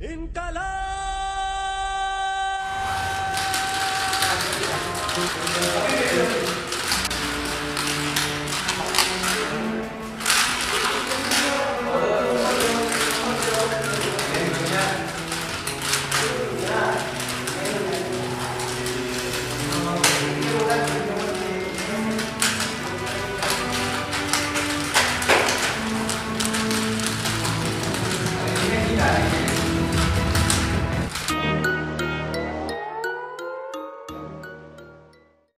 इनकलाब